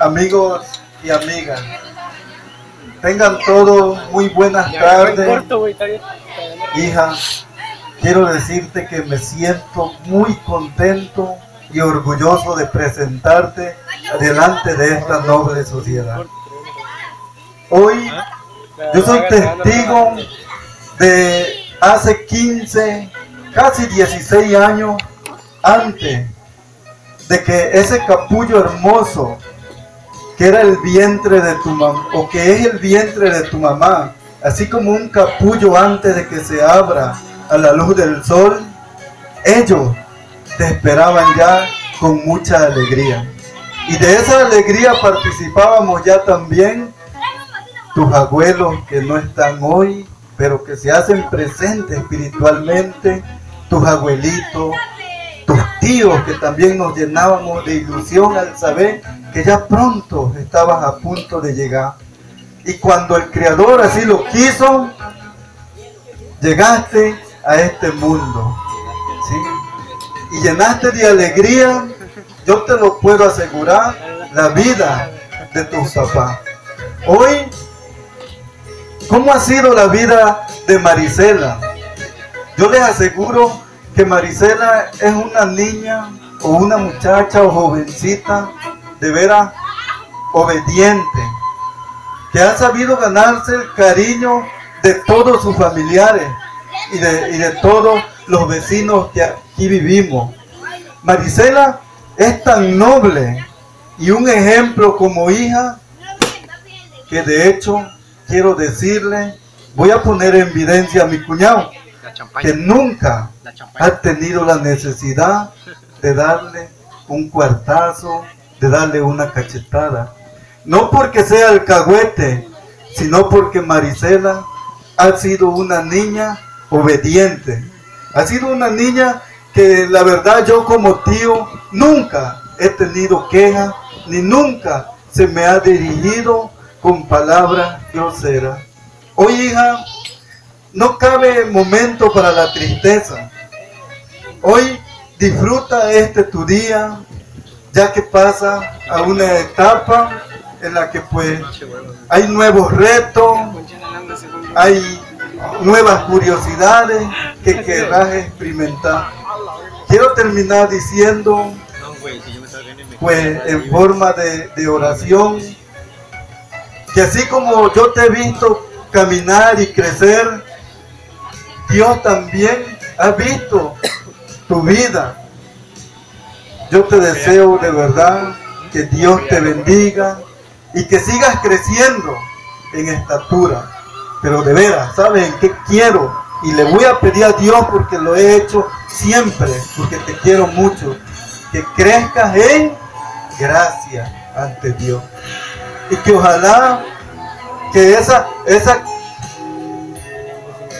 Amigos y amigas, tengan todos muy buenas tardes. Hija, quiero decirte que me siento muy contento y orgulloso de presentarte delante de esta noble sociedad. Hoy yo soy testigo de hace 15, casi 16 años antes de que ese capullo hermoso que era el vientre de tu mamá, o que es el vientre de tu mamá, así como un capullo antes de que se abra a la luz del sol, ellos te esperaban ya con mucha alegría. Y de esa alegría participábamos ya también tus abuelos que no están hoy, pero que se hacen presentes espiritualmente, tus abuelitos, tus tíos que también nos llenábamos de ilusión al saber que ya pronto estabas a punto de llegar. Y cuando el Creador así lo quiso, llegaste a este mundo. Y llenaste de alegría, yo te lo puedo asegurar, la vida de tus papás. Hoy ¿Cómo ha sido la vida de Marisela? Yo les aseguro que Marisela es una niña o una muchacha o jovencita de veras obediente, que ha sabido ganarse el cariño de todos sus familiares y de, y de todos los vecinos que aquí vivimos. Marisela es tan noble y un ejemplo como hija que de hecho quiero decirle, voy a poner en evidencia a mi cuñado, que nunca ha tenido la necesidad de darle un cuartazo, de darle una cachetada. No porque sea el cagüete, sino porque Marisela ha sido una niña obediente. Ha sido una niña que la verdad yo como tío nunca he tenido queja, ni nunca se me ha dirigido con palabras groseras. Hoy, hija, no cabe momento para la tristeza. Hoy disfruta este tu día, ya que pasa a una etapa en la que pues hay nuevos retos, hay nuevas curiosidades que querrás experimentar. Terminar diciendo, pues en forma de, de oración, que así como yo te he visto caminar y crecer, Dios también ha visto tu vida. Yo te deseo de verdad que Dios te bendiga y que sigas creciendo en estatura. Pero de veras, ¿saben qué quiero? Y le voy a pedir a Dios porque lo he hecho siempre, porque te quiero mucho. Que crezcas en gracia ante Dios y que ojalá que esa, esa,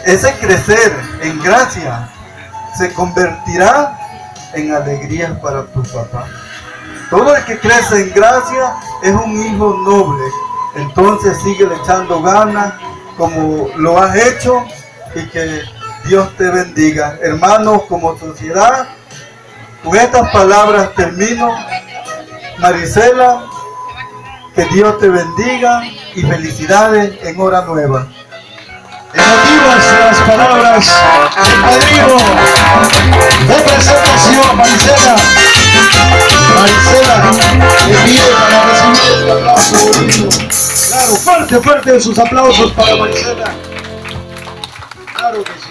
ese crecer en gracia se convertirá en alegría para tu papá. Todo el que crece en gracia es un hijo noble. Entonces sigue echando ganas como lo has hecho y que Dios te bendiga. Hermanos, como sociedad, con estas palabras termino. Marisela, que Dios te bendiga y felicidades en hora nueva. Emotivas las palabras del padrino de presentación, Maricela. Maricela, le pide para recibir este aplauso. Claro, fuerte, fuerte sus aplausos para Maricela. Claro que sí.